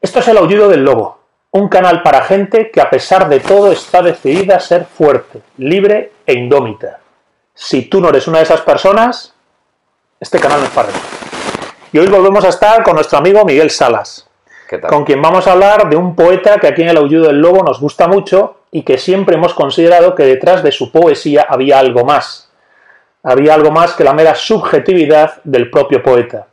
Esto es el aullido del lobo, un canal para gente que a pesar de todo está decidida a ser fuerte, libre e indómita. Si tú no eres una de esas personas, este canal no es para ti. Y hoy volvemos a estar con nuestro amigo Miguel Salas, con quien vamos a hablar de un poeta que aquí en el aullido del lobo nos gusta mucho y que siempre hemos considerado que detrás de su poesía había algo más. Había algo más que la mera subjetividad del propio poeta.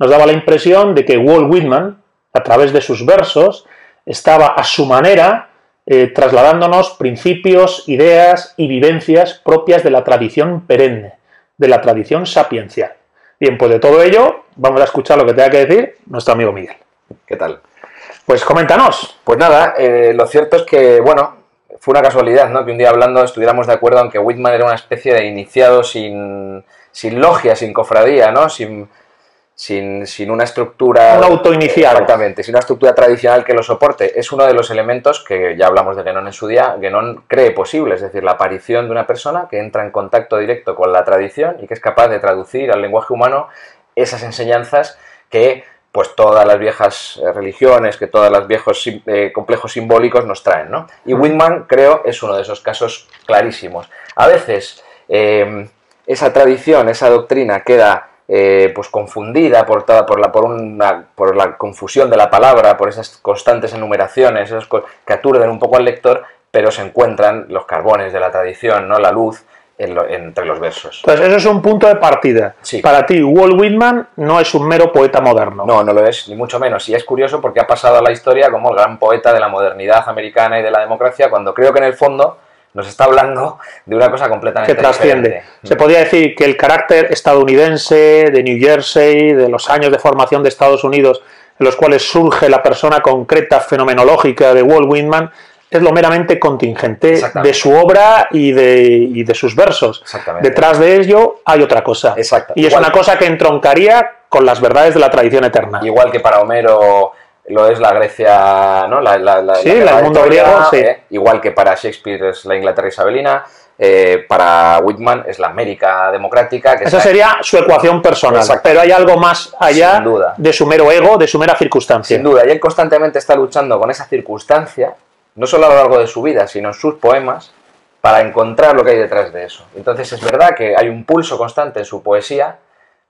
Nos daba la impresión de que Walt Whitman, a través de sus versos, estaba a su manera eh, trasladándonos principios, ideas y vivencias propias de la tradición perenne, de la tradición sapiencial. Bien, pues de todo ello vamos a escuchar lo que tenga que decir nuestro amigo Miguel. ¿Qué tal? Pues coméntanos. Pues nada, eh, lo cierto es que, bueno, fue una casualidad, ¿no? Que un día hablando estuviéramos de acuerdo en que Whitman era una especie de iniciado sin, sin logia, sin cofradía, ¿no? Sin, sin, una estructura... Un autoiniciado. Exactamente, sin una estructura tradicional que lo soporte. Es uno de los elementos que ya hablamos de Guénon en su día, Guénon cree posible, es decir, la aparición de una persona que entra en contacto directo con la tradición y que es capaz de traducir al lenguaje humano esas enseñanzas que pues todas las viejas eh, religiones, que todos los viejos eh, complejos simbólicos nos traen, ¿no? Y Whitman, creo, es uno de esos casos clarísimos. A veces eh, esa tradición, esa doctrina queda eh, pues confundida por, toda, por, la, por, una, por la confusión de la palabra, por esas constantes enumeraciones, esos que aturden un poco al lector, pero se encuentran los carbones de la tradición, ¿no? la luz, entre los versos. Entonces, eso es un punto de partida. Para ti, Walt Whitman no es un mero poeta moderno. No, no lo es, ni mucho menos. Y es curioso porque ha pasado a la historia como el gran poeta de la modernidad americana y de la democracia, cuando creo que en el fondo nos está hablando de una cosa completamente que trasciende. Se podría decir que el carácter estadounidense, de New Jersey, de los años de formación de Estados Unidos, en los cuales surge la persona concreta fenomenológica de Walt Whitman, es lo meramente contingente de su obra y de, de sus versos. Detrás de ello hay otra cosa. Y es una cosa que entroncaría con las verdades de la tradición eterna. Igual que para Homero lo es la Grecia, ¿no? La, la, sí, el mundo griego, sí. ¿eh? igual que para Shakespeare es la Inglaterra isabelina, eh, para Whitman es la América democrática. Esa sería su ecuación personal, pero hay algo más allá de su mero ego, de su mera circunstancia. Sin duda, y él constantemente está luchando con esa circunstancia, no solo a lo largo de su vida, sino en sus poemas, para encontrar lo que hay detrás de eso. Entonces es verdad que hay un pulso constante en su poesía,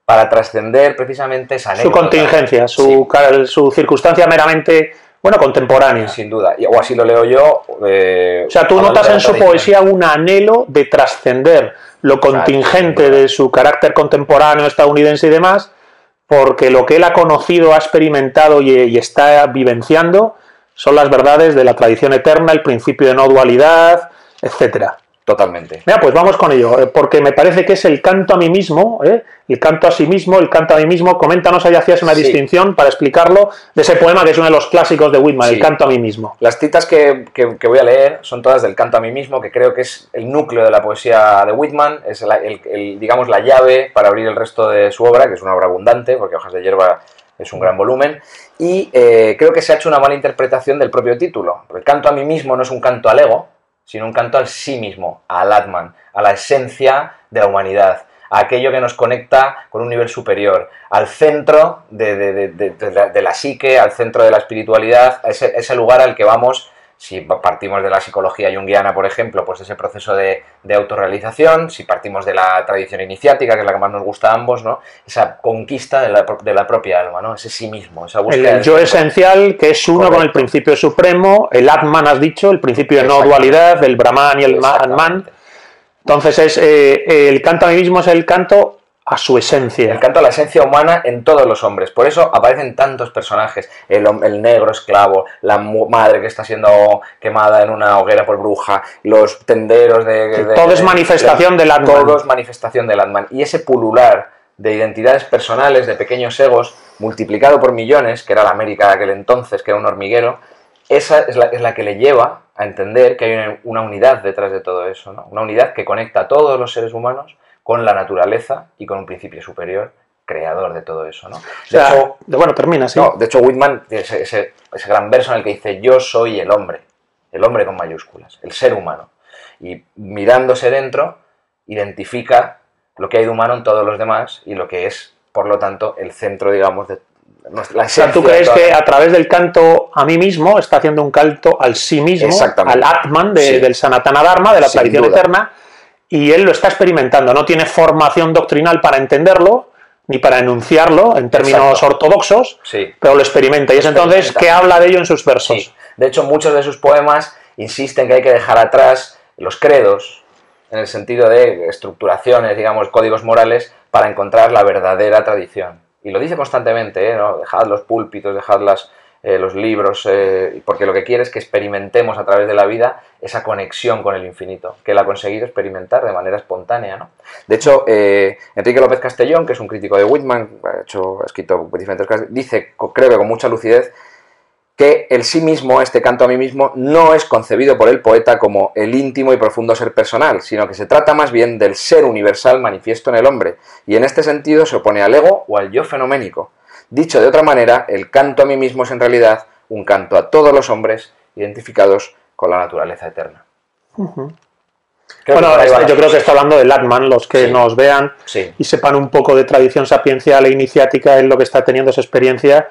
para trascender precisamente esa Su contingencia, su, su circunstancia meramente, bueno, contemporánea. Sin duda, o así lo leo yo. Eh, o sea, tú notas en su poesía un anhelo de trascender lo contingente de su carácter contemporáneo estadounidense y demás, porque lo que él ha conocido, ha experimentado y, y está vivenciando son las verdades de la tradición eterna, el principio de no dualidad, etcétera. Totalmente. Mira, pues vamos con ello, eh, porque me parece que es el canto a mí mismo, ¿eh? el canto a sí mismo, el canto a mí mismo. Coméntanos, ahí hacías una distinción para explicarlo de ese poema que es uno de los clásicos de Whitman, el canto a mí mismo. Las citas que, voy a leer son todas del canto a mí mismo, que creo que es el núcleo de la poesía de Whitman, es el, digamos la llave para abrir el resto de su obra, que es una obra abundante, porque Hojas de Hierba es un gran volumen, y eh, creo que se ha hecho una mala interpretación del propio título. El canto a mí mismo no es un canto al ego, sino un canto al sí mismo, al Atman, a la esencia de la humanidad, a aquello que nos conecta con un nivel superior, al centro de, la, psique, al centro de la espiritualidad, a ese lugar al que vamos si partimos de la psicología junguiana, por ejemplo, pues ese proceso de, autorrealización, si partimos de la tradición iniciática, que es la que más nos gusta a ambos, ¿no? Esa conquista de la, propia alma, ¿no? Ese sí mismo, esa búsqueda. El yo esencial, que es uno con el principio supremo, el Atman, has dicho, el principio de no dualidad, del Brahman y el Atman. Entonces, es, eh, el canto a mí mismo es el canto a su esencia. El canto a la esencia humana en todos los hombres. Por eso aparecen tantos personajes. El, el, negro esclavo, la madre que está siendo quemada en una hoguera por bruja, los tenderos de... todo es manifestación del Atman. Todo es manifestación del Atman. Y ese pulular de identidades personales, de pequeños egos, multiplicado por millones, que era la América de aquel entonces, que era un hormiguero, esa es la, es la que le lleva a entender que hay una, unidad detrás de todo eso, ¿no? Una unidad que conecta a todos los seres humanos con la naturaleza y con un principio superior creador de todo eso, ¿no? De hecho, bueno, termina, sí. de hecho, Whitman tiene ese, ese, gran verso en el que dice, yo soy el hombre, el hombre con mayúsculas, el ser humano. Y mirándose dentro, identifica lo que hay de humano en todos los demás y lo que es, por lo tanto, el centro, digamos, de, la o sea, tú crees que a través del canto a mí mismo está haciendo un canto al sí mismo, al Atman del Sanatana Dharma, de la tradición eterna, y él lo está experimentando. No tiene formación doctrinal para entenderlo, ni para enunciarlo en términos ortodoxos, pero lo experimenta. Y es entonces que habla de ello en sus versos. De hecho, muchos de sus poemas insisten que hay que dejar atrás los credos, en el sentido de estructuraciones, digamos, códigos morales, para encontrar la verdadera tradición. Y lo dice constantemente, ¿eh? ¿no? dejad los púlpitos, dejad las, eh, los libros, eh, porque lo que quiere es que experimentemos a través de la vida esa conexión con el infinito, que él ha conseguido experimentar de manera espontánea. ¿no? De hecho, Enrique López Castellón, que es un crítico de Whitman, ha, hecho, ha escrito diferentes cosas, dice, creo que con mucha lucidez, que el sí mismo, este canto a mí mismo, no es concebido por el poeta como el íntimo y profundo ser personal, sino que se trata más bien del ser universal manifiesto en el hombre, y en este sentido se opone al ego o al yo fenoménico. Dicho de otra manera, el canto a mí mismo es en realidad un canto a todos los hombres identificados con la naturaleza eterna. bueno, yo creo que está hablando de Latman, los que nos vean y sepan un poco de tradición sapiencial e iniciática en lo que está teniendo esa experiencia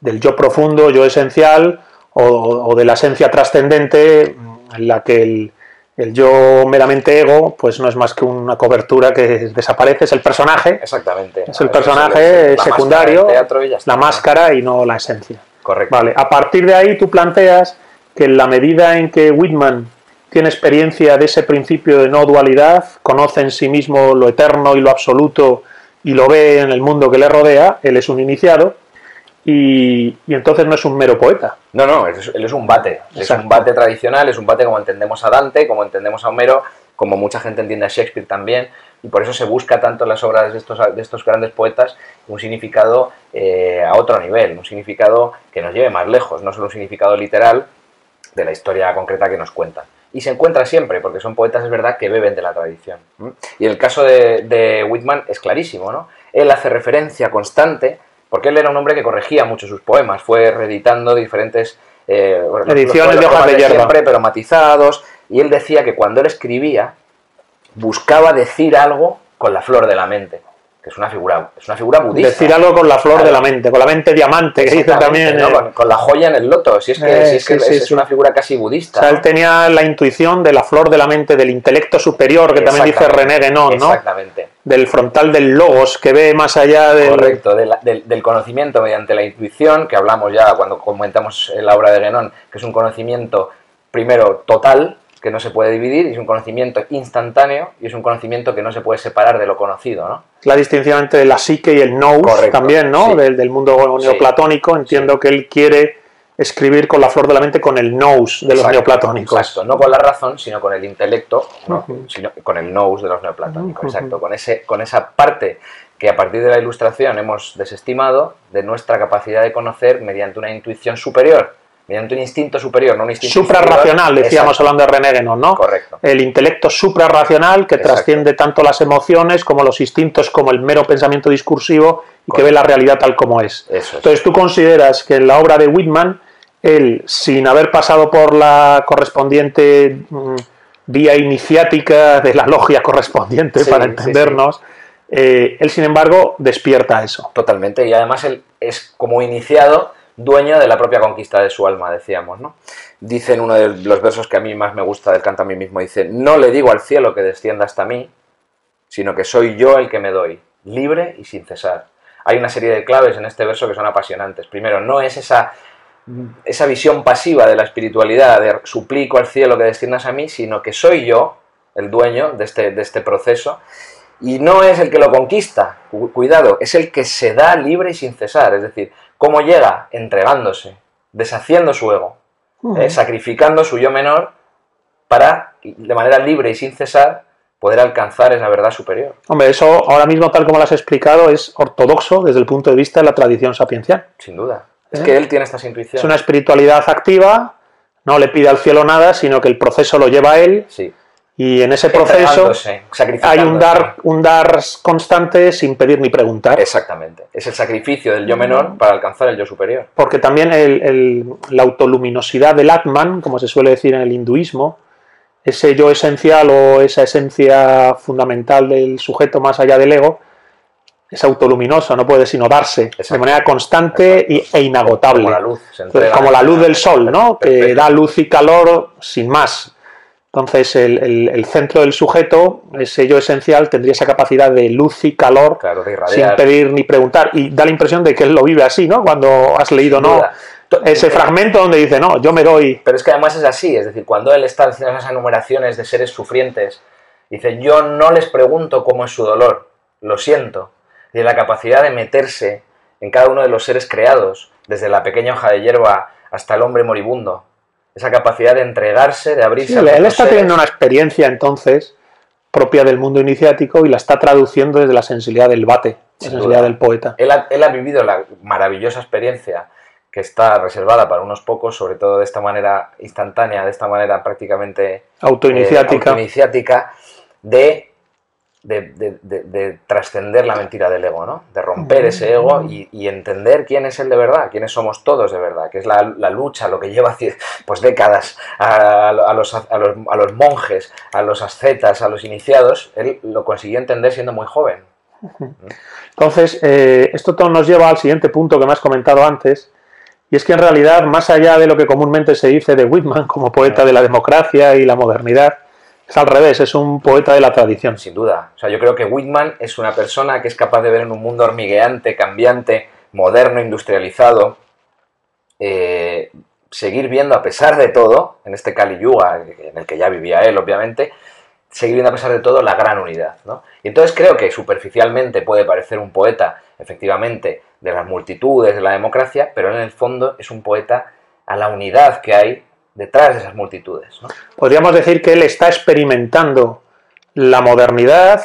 del yo profundo, yo esencial, o, de la esencia trascendente, en la que el, el, yo meramente ego, pues no es más que una cobertura que desaparece, es el personaje. Exactamente. Es el personaje secundario, la máscara y no la esencia. Correcto. Vale, a partir de ahí tú planteas que en la medida en que Whitman tiene experiencia de ese principio de no dualidad, conoce en sí mismo lo eterno y lo absoluto y lo ve en el mundo que le rodea, él es un iniciado, y, entonces no es un mero poeta. No, no, él es, un bate. Es un bate tradicional, es un bate como entendemos a Dante, como entendemos a Homero, como mucha gente entiende a Shakespeare también, y por eso se busca tanto en las obras de estos, de estos grandes poetas un significado eh, a otro nivel, un significado que nos lleve más lejos, no solo un significado literal de la historia concreta que nos cuentan. Y se encuentra siempre, porque son poetas, es verdad, que beben de la tradición. Y el caso de, de Whitman es clarísimo, ¿no? Él hace referencia constante porque él era un hombre que corregía mucho sus poemas, fue reeditando diferentes eh, ediciones de hojas de hierba, siempre, pero matizados, y él decía que cuando él escribía buscaba decir algo con la flor de la mente que es una figura, es una figura budista. Decir algo con la flor de la mente, con la mente diamante, que dice también. Eh. Con, la joya en el loto, si es que, eh, es, una figura casi budista. O sea, él tenía la intuición de la flor de la mente, del intelecto superior, que también dice René Guénon, ¿no? Exactamente. Del frontal del logos, que ve más allá del... Correcto, del, conocimiento mediante la intuición, que hablamos ya cuando comentamos la obra de Guénon, que es un conocimiento, primero, total, que no se puede dividir, y es un conocimiento instantáneo y es un conocimiento que no se puede separar de lo conocido, ¿no? La distinción entre la psique y el nous también, ¿no? Del, mundo neoplatónico, entiendo que él quiere escribir con la flor de la mente con el nous de los neoplatónicos. Exacto, no con la razón, sino con el intelecto, sino con el nous de los neoplatónicos, exacto, con, ese, con esa parte que a partir de la ilustración hemos desestimado de nuestra capacidad de conocer mediante una intuición superior mediante un instinto superior, no un instinto suprarracional, decíamos hablando de René Guénon, ¿no? Correcto. El intelecto suprarracional que trasciende tanto las emociones como los instintos, como el mero pensamiento discursivo y que ve la realidad tal como es. Entonces tú consideras que en la obra de Whitman, él, sin haber pasado por la correspondiente mm, vía iniciática de la logia correspondiente, para entendernos, eh, él, sin embargo, despierta eso. Totalmente, y además él es como iniciado dueño de la propia conquista de su alma, decíamos, ¿no? Dice en uno de los versos que a mí más me gusta del canto a mí mismo, dice, no le digo al cielo que descienda hasta mí, sino que soy yo el que me doy, libre y sin cesar. Hay una serie de claves en este verso que son apasionantes. Primero, no es esa, esa visión pasiva de la espiritualidad, de suplico al cielo que desciendas a mí, sino que soy yo el dueño de este, de este proceso y no es el que lo conquista, cuidado, es el que se da libre y sin cesar. Es decir, ¿cómo llega? Entregándose, deshaciendo su ego, ¿eh? sacrificando su yo menor para, de manera libre y sin cesar, poder alcanzar esa verdad superior. Hombre, eso ahora mismo, tal como lo has explicado, es ortodoxo desde el punto de vista de la tradición sapiencial. Sin duda. Es ¿Eh? que él tiene estas intuiciones. Es una espiritualidad activa, no le pide al cielo nada, sino que el proceso lo lleva a él. Sí y en ese proceso hay un dar, un dar constante sin pedir ni preguntar. Exactamente. Es el sacrificio del yo menor para alcanzar el yo superior. Porque también la autoluminosidad del Atman, como se suele decir en el hinduismo, ese yo esencial o esa esencia fundamental del sujeto más allá del ego, es autoluminoso, no puede sino darse de Exacto. manera constante y- e inagotable. Como la luz. Entonces, como la luz del sol, ¿no? Que da luz y calor sin más. Entonces, el, el- el centro del sujeto, ese yo esencial, tendría esa capacidad de luz y calor Claro, sin pedir ni preguntar. Y da la impresión de que él lo vive así, ¿no? Cuando has leído, ¿no? Ese fragmento donde dice, no, yo me doy. Pero es que además es así, es decir, cuando él está haciendo esas enumeraciones de seres sufrientes, dice, yo no les pregunto cómo es su dolor, lo siento. Y la capacidad de meterse en cada uno de los seres creados, desde la pequeña hoja de hierba hasta el hombre moribundo. Esa capacidad de entregarse, de abrirse Sí, a él está seres. teniendo una experiencia entonces propia del mundo iniciático y la está traduciendo desde la sensibilidad del bate, la sensibilidad duda. del poeta. Él ha, él ha vivido la maravillosa experiencia que está reservada para unos pocos, sobre todo de esta manera instantánea, de esta manera prácticamente Autoiniciática. eh, autoiniciática, de, de, de- de- de trascender la mentira del ego, ¿no? De romper ese ego y, y entender quién es él de verdad, quiénes somos todos de verdad, que es la, la lucha, lo que lleva pues décadas a, a los, a, los, a los monjes, a los ascetas, a los iniciados, él lo consiguió entender siendo muy joven. Entonces, eh, esto todo nos lleva al siguiente punto que me has comentado antes, y es que en realidad, más allá de lo que comúnmente se dice de Whitman como poeta de la democracia y la modernidad, es al revés, es un poeta de la tradición. Sin duda. O sea, yo creo que Whitman es una persona que es capaz de ver en un mundo hormigueante, cambiante, moderno, industrializado, eh, seguir viendo a pesar de todo, en este Kali Yuga, en el que ya vivía él, obviamente, seguir viendo a pesar de todo la gran unidad. ¿no? Y entonces creo que superficialmente puede parecer un poeta, efectivamente, de las multitudes, de la democracia, pero en el fondo es un poeta a la unidad que hay detrás de esas multitudes. ¿no? Podríamos decir que él está experimentando la modernidad,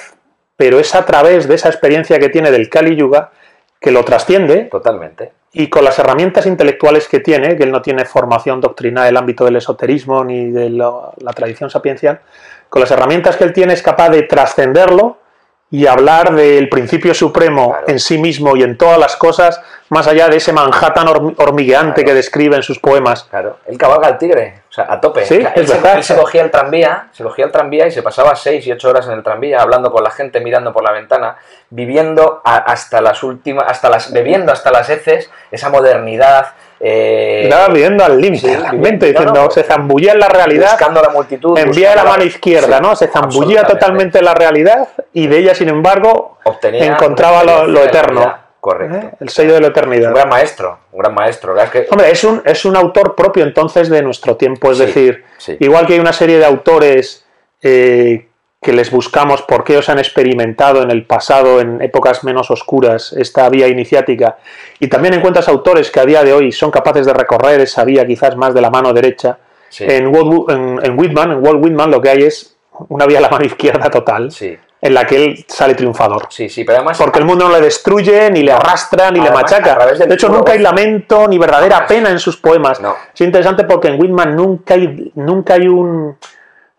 pero es a través de esa experiencia que tiene del Kali Yuga que lo trasciende Totalmente. y con las herramientas intelectuales que tiene, que él no tiene formación doctrinal en el ámbito del esoterismo ni de la tradición sapiencial, con las herramientas que él tiene es capaz de trascenderlo y hablar del principio supremo Claro. en sí mismo y en todas las cosas, más allá de ese Manhattan horm- hormigueante Claro. que describe en sus poemas. Claro, él cabalga al tigre, o sea, a tope. Sí, él, es se, verdad. él se cogía el tranvía, se cogía el tranvía y se pasaba seis y ocho horas en el tranvía hablando con la gente, mirando por la ventana, viviendo a- hasta las últimas, hasta las, bebiendo hasta las heces esa modernidad. Eh, Estaba viviendo al límite, sí, realmente, viviendo, diciendo, no, no, se zambullía en la realidad, buscando la multitud. envía la mano izquierda, sí, ¿no? Se zambullía totalmente en la realidad y de ella, sin embargo, Obtenía encontraba lo, eterno. Correcto. ¿eh? El sello de la eternidad. Un gran maestro, un gran maestro. es que- Hombre, es un, es un autor propio entonces de nuestro tiempo, es Sí, decir, igual que hay una serie de autores eh, que les buscamos porque ellos han experimentado en el pasado, en épocas menos oscuras, esta vía iniciática, y también encuentras autores que a día de hoy son capaces de recorrer esa vía quizás más de la mano derecha. Sí. En, Walt- en, en Whitman, en Walt Whitman, lo que hay es una vía a la mano izquierda total, Sí, en la que él sale triunfador. sí, sí, pero además. Porque el mundo no le destruye, ni le arrastra, ni le machaca. De hecho, nunca hay lamento ni verdadera pena en sus poemas. No. Es interesante porque en Whitman nunca hay, nunca hay un.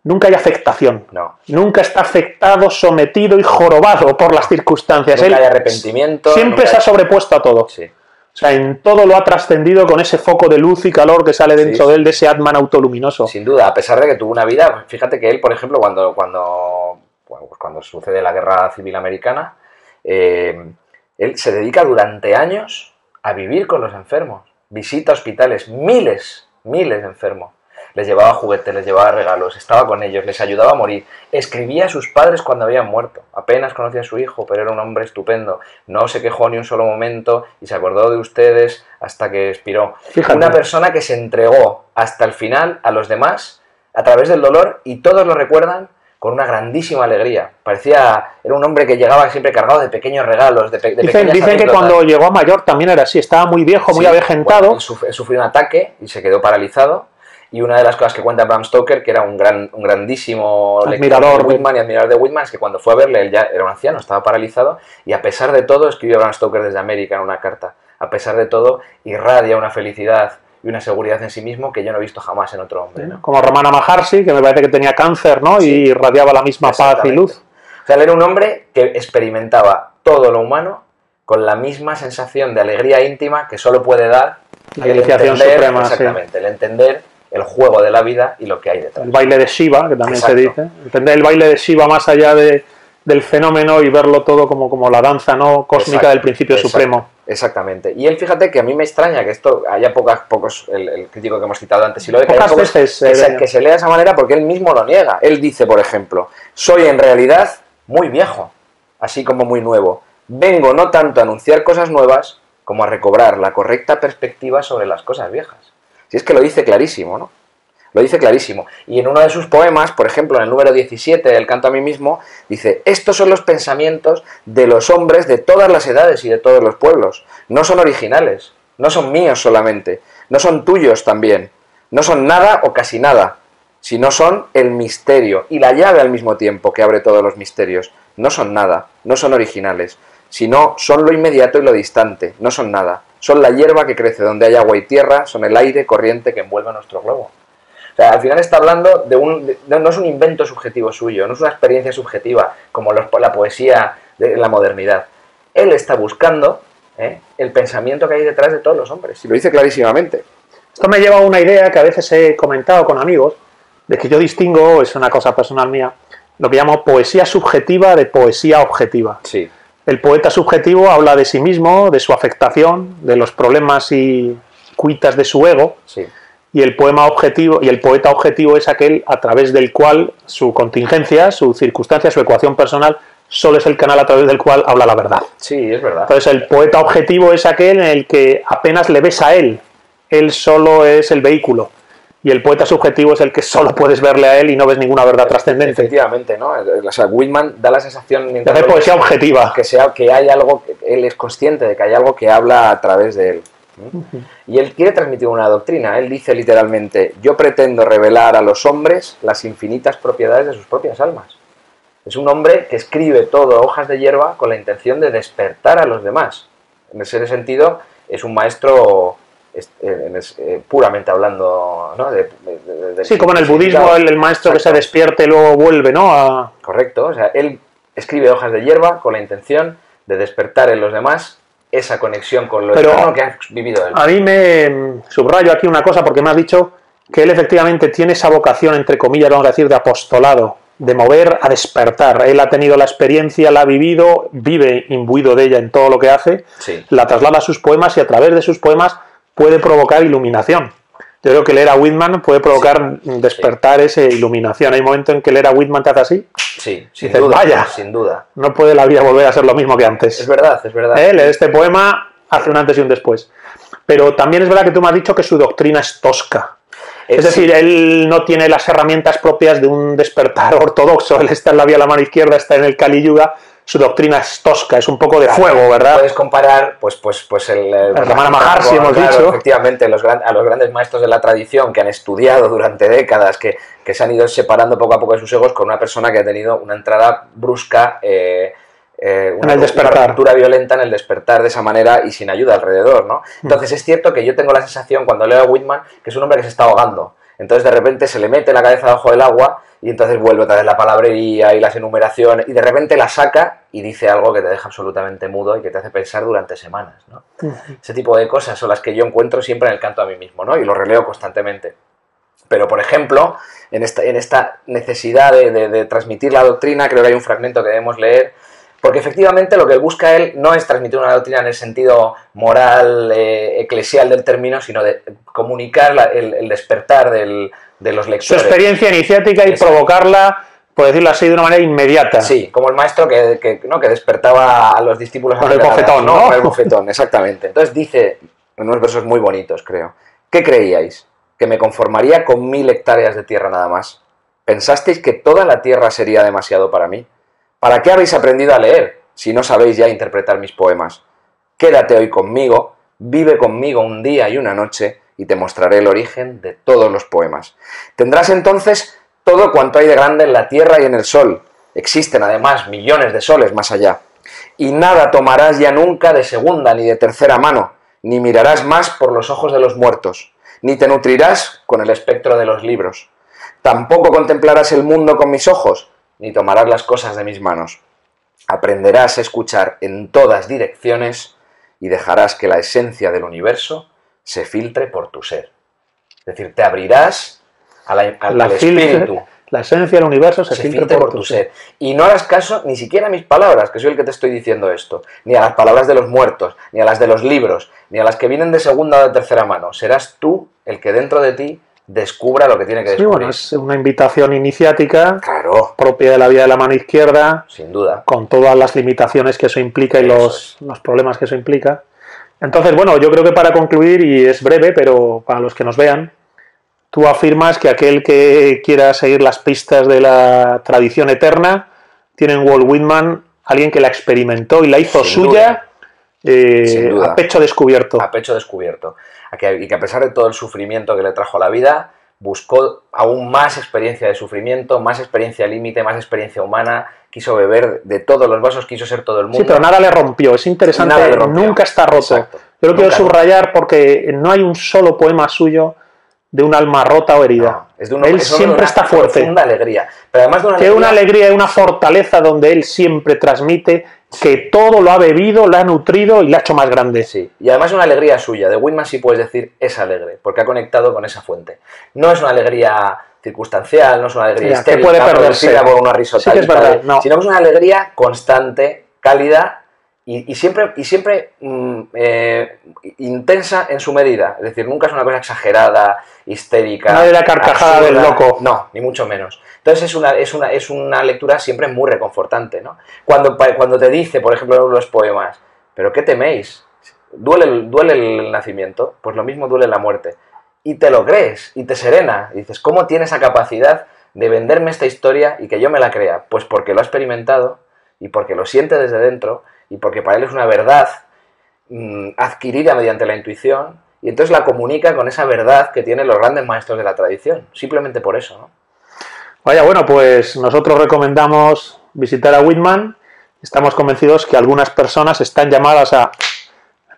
Nunca hay afectación. No. Nunca está afectado, sometido y jorobado por las circunstancias. Nunca Él hay arrepentimiento. siempre nunca se ha sobrepuesto a todo. Sí. O sea, en todo lo ha trascendido con ese foco de luz y calor que sale dentro Sí, de él, de ese Atman autoluminoso. Sin duda, a pesar de que tuvo una vida, fíjate que él, por ejemplo, cuando, cuando, bueno, pues cuando sucede la guerra civil americana, eh, él se dedica durante años a vivir con los enfermos, visita hospitales, miles, miles de enfermos. Les llevaba juguetes, les llevaba regalos, estaba con ellos, les ayudaba a morir. Escribía a sus padres cuando habían muerto. Apenas conocía a su hijo, pero era un hombre estupendo. No se quejó ni un solo momento y se acordó de ustedes hasta que expiró. Fíjate. Una persona que se entregó hasta el final a los demás a través del dolor y todos lo recuerdan con una grandísima alegría. Parecía, era un hombre que llegaba siempre cargado de pequeños regalos, de, pe- de Dicen, pequeñas dicen que cuando llegó a mayor también era así, estaba muy viejo, muy Sí, avejentado. bueno, sufrió un ataque y se quedó paralizado. Y una de las cosas que cuenta Bram Stoker, que era un, gran, un grandísimo Admirador de Whitman y admirador de Whitman, es que cuando fue a verle, él ya era un anciano, estaba paralizado, y a pesar de todo, escribió Bram Stoker desde América en una carta, a pesar de todo, irradia una felicidad y una seguridad en sí mismo que yo no he visto jamás en otro hombre. ¿no? Como Romana Maharshi, que me parece que tenía cáncer, ¿no? Sí. Y irradiaba la misma paz y luz. O sea, él era un hombre que experimentaba todo lo humano con la misma sensación de alegría íntima que solo puede dar La iniciación suprema, sí. Exactamente, el entender el juego de la vida y lo que hay detrás. El baile de Shiva, que también Exacto. se dice. Entender el baile de Shiva más allá de del fenómeno y verlo todo como, como la danza no cósmica Exacto, del principio exacto, supremo. Exactamente. Y él, fíjate que a mí me extraña que esto haya pocas, pocos, el, el crítico que hemos citado antes, y lo de que, Pocas pocos- veces, que, eh, se, que se lea de esa manera porque él mismo lo niega. Él dice, por ejemplo, soy en realidad muy viejo, así como muy nuevo. Vengo no tanto a anunciar cosas nuevas como a recobrar la correcta perspectiva sobre las cosas viejas. Si es que lo dice clarísimo, ¿no? Lo dice clarísimo. Y en uno de sus poemas, por ejemplo, en el número 17 del Canto a mí mismo, dice, estos son los pensamientos de los hombres de todas las edades y de todos los pueblos. No son originales, no son míos solamente, no son tuyos también, no son nada o casi nada, sino son el misterio y la llave al mismo tiempo que abre todos los misterios. No son nada, no son originales, sino son lo inmediato y lo distante, no son nada. Son la hierba que crece donde hay agua y tierra, son el aire corriente que envuelve nuestro globo. O sea, al final está hablando de un... de- no es un invento subjetivo suyo, no es una experiencia subjetiva como los- la poesía de la modernidad. Él está buscando ¿eh? el pensamiento que hay detrás de todos los hombres. Y lo dice clarísimamente. Esto me lleva a una idea que a veces he comentado con amigos, de que yo distingo, es una cosa personal mía, lo que llamo poesía subjetiva de poesía objetiva. Sí. El poeta subjetivo habla de sí mismo, de su afectación, de los problemas y cuitas de su ego, Sí. y el poema objetivo y el poeta objetivo es aquel a través del cual su contingencia, su circunstancia, su ecuación personal solo es el canal a través del cual habla la verdad. Sí, es verdad. Entonces el poeta objetivo es aquel en el que apenas le ves a él, él solo es el vehículo. Y el poeta subjetivo es el que solo puedes verle a él y no ves ninguna verdad trascendente. Efectivamente, ¿no? O sea, Whitman da la sensación De hacer poesía objetiva. que sea que hay algo, que él es consciente de que hay algo que habla a través de él. Y él quiere transmitir una doctrina. Él dice literalmente, yo pretendo revelar a los hombres las infinitas propiedades de sus propias almas. Es un hombre que escribe todo a hojas de hierba con la intención de despertar a los demás. En ese sentido, es un maestro eh, eh, puramente hablando, ¿no? De- de- Sí, como en el budismo, el, el maestro que se despierte y luego vuelve, ¿no? A- Correcto, o sea, él escribe hojas de hierba con la intención de despertar en los demás esa conexión con lo Pero- que ha vivido él. A mí me mm, subrayo aquí una cosa porque me has dicho que él efectivamente tiene esa vocación, entre comillas, vamos a decir, de apostolado, de mover a despertar. Él ha tenido la experiencia, la ha vivido, vive imbuido de ella en todo lo que hace, Sí, la traslada a sus poemas y a través de sus poemas puede provocar iluminación. Yo creo que leer a Whitman puede provocar mm, despertar esa iluminación. Hay un momento en que leer a Whitman te hace así, sí, sin Dices, duda, "Vaya". sin duda. no puede la vida volver a ser lo mismo que antes. Es verdad, es verdad. ¿Eh? Leer este poema hace un antes y un después. Pero también es verdad que tú me has dicho que su doctrina es tosca. Eh, Es decir, sí, él no tiene las herramientas propias de un despertar ortodoxo. Él está en la vía a la mano izquierda, está en el Kali Yuga. Su doctrina es tosca, es un poco de claro, fuego, ¿verdad? Puedes comparar, pues, pues, pues el, el Ramana Maharshi, hemos claro, dicho. Efectivamente, los gran- a los grandes maestros de la tradición que han estudiado durante décadas, que, que se han ido separando poco a poco de sus egos con una persona que ha tenido una entrada brusca, eh, eh, una, En el despertar. una ruptura violenta en el despertar de esa manera y sin ayuda alrededor, ¿no? Entonces es cierto que yo tengo la sensación cuando leo a Whitman que es un hombre que se está ahogando. Entonces de repente se le mete la cabeza debajo del agua y entonces vuelve otra vez la palabrería y las enumeraciones y de repente la saca y dice algo que te deja absolutamente mudo y que te hace pensar durante semanas, ¿no? Ese tipo de cosas son las que yo encuentro siempre en el canto a mí mismo, ¿no? Y lo releo constantemente. Pero, por ejemplo, en esta, en esta necesidad de, de- de transmitir la doctrina, creo que hay un fragmento que debemos leer, porque efectivamente lo que busca él no es transmitir una doctrina en el sentido moral, eh, eclesial del término, sino de comunicar la- el, el despertar del- de los Su lectores. experiencia iniciática y Exacto. provocarla, por decirlo así, de una manera inmediata. Sí, como el maestro que, que, ¿no? que despertaba a los discípulos Con el bofetón, ¿no? Con el bofetón, exactamente. Entonces dice, en unos versos muy bonitos, creo, ¿qué creíais? ¿Que me conformaría con mil hectáreas de tierra nada más? ¿Pensasteis que toda la tierra sería demasiado para mí? ¿Para qué habéis aprendido a leer si no sabéis ya interpretar mis poemas? Quédate hoy conmigo, vive conmigo un día y una noche y te mostraré el origen de todos los poemas. Tendrás entonces todo cuanto hay de grande en la tierra y en el sol. Existen además millones de soles más allá. Y nada tomarás ya nunca de segunda ni de tercera mano, ni mirarás más por los ojos de los muertos, ni te nutrirás con el espectro de los libros. Tampoco contemplarás el mundo con mis ojos, ni tomarás las cosas de mis manos. Aprenderás a escuchar en todas direcciones y dejarás que la esencia del universo se filtre por tu ser. Es decir, te abrirás a la- al, La al filtre- espíritu. La esencia del universo se, se filtre filtre por tu ser. Y no hagas caso ni siquiera a mis palabras, que soy el que te estoy diciendo esto, ni a las palabras de los muertos, ni a las de los libros, ni a las que vienen de segunda o de tercera mano. Serás tú el que dentro de ti descubra lo que tiene que Sí, descubrir. bueno, es una invitación iniciática Claro, propia de la vida de la mano izquierda, sin duda. con todas las limitaciones que eso implica y Eso los, los problemas que eso implica. Entonces, bueno, yo creo que para concluir, y es breve, pero para los que nos vean, tú afirmas que aquel que quiera seguir las pistas de la tradición eterna tiene en Walt Whitman alguien que la experimentó y la hizo Sin suya eh, duda. a pecho descubierto. a pecho descubierto. A que- y que a pesar de todo el sufrimiento que le trajo a la vida, buscó aún más experiencia de sufrimiento, más experiencia límite, más experiencia humana, quiso beber de todos los vasos, quiso ser todo el mundo. Sí, pero nada le rompió. Es interesante, Nada le rompió. nunca está roto. Exacto. Yo lo quiero subrayar porque no hay un solo poema suyo de un alma rota o herida. No, es de una- él es siempre una está fuerte. profunda alegría. Pero además de una Que alegría, una alegría y una fortaleza donde él siempre transmite que todo lo ha bebido, lo ha nutrido y lo ha hecho más grande. Sí, y además una alegría suya. De Whitman sí puedes decir es alegre, porque ha conectado con esa fuente. No es una alegría circunstancial, no es una alegría que puede perderse. por una risota Sí que es verdad, no. sino que es una alegría constante, cálida y, y siempre, y siempre mm, eh, intensa en su medida. Es decir, nunca es una cosa exagerada, histérica. No de la carcajada del loco. No, ni mucho menos. Entonces es una, es una, es una lectura siempre muy reconfortante. ¿no? Cuando, cuando te dice, por ejemplo, en uno de los poemas, ¿pero qué teméis? ¿Duele el, ¿Duele el nacimiento? Pues lo mismo duele la muerte. Y te lo crees, y te serena. Y dices, ¿cómo tiene esa capacidad de venderme esta historia y que yo me la crea? Pues porque lo ha experimentado y porque lo siente desde dentro y porque para él es una verdad mm, adquirida mediante la intuición y entonces la comunica con esa verdad que tienen los grandes maestros de la tradición. Simplemente por eso, ¿no? Vaya, bueno, pues nosotros recomendamos visitar a Whitman. Estamos convencidos que algunas personas están llamadas a,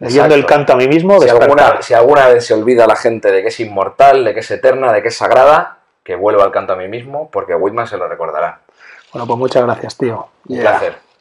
leyendo el canto a mí mismo, Si alguna, si alguna vez se olvida la gente de que es inmortal, de que es eterna, de que es sagrada, que vuelva al canto a mí mismo, porque Whitman se lo recordará. Bueno, pues muchas gracias, tío. Un placer.